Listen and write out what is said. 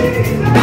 Música